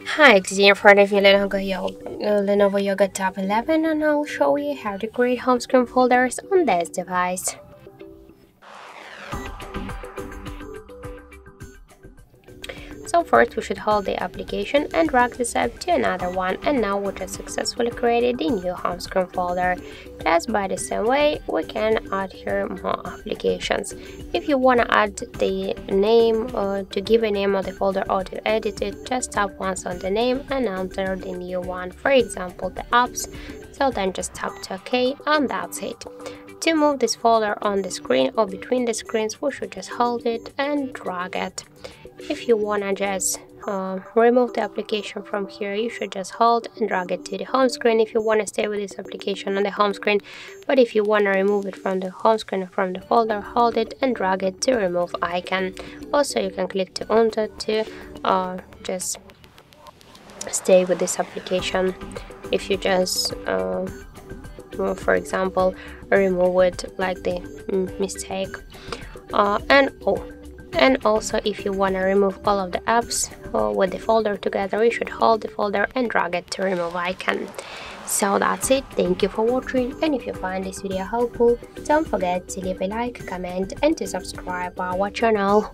Hi, it's Ian from Lenovo Yoga, Lenovo Yoga Tab 11 and I'll show you how to create home screen folders on this device. So first we should hold the application and drag this app to another one and now we just successfully created the new home screen folder. Just by the same way we can add here more applications. If you want to add the name or to give a name of the folder or to edit it just tap once on the name and enter the new one for example the apps so then just tap to OK and that's it. To move this folder on the screen or between the screens we should just hold it and drag it if you wanna just uh, remove the application from here you should just hold and drag it to the home screen. If you want to stay with this application on the home screen but if you want to remove it from the home screen or from the folder hold it and drag it to remove icon. Also you can click to undo to uh, just stay with this application. If you just uh, for example remove it like the mm, mistake uh, and oh and also if you want to remove all of the apps uh, with the folder together you should hold the folder and drag it to remove icon. So that's it. Thank you for watching. And if you find this video helpful don't forget to leave a like comment and to subscribe our channel